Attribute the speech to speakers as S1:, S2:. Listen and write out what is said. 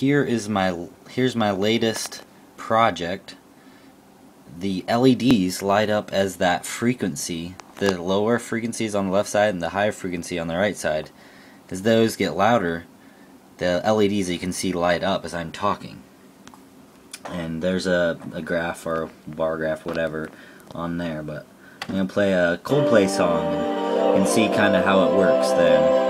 S1: here is my here's my latest project. The LEDs light up as that frequency. The lower frequencies on the left side and the higher frequency on the right side. As those get louder, the LEDs that you can see light up as I'm talking. And there's a, a graph or a bar graph, whatever, on there. But I'm going to play a Coldplay song and, and see kind of how it works then.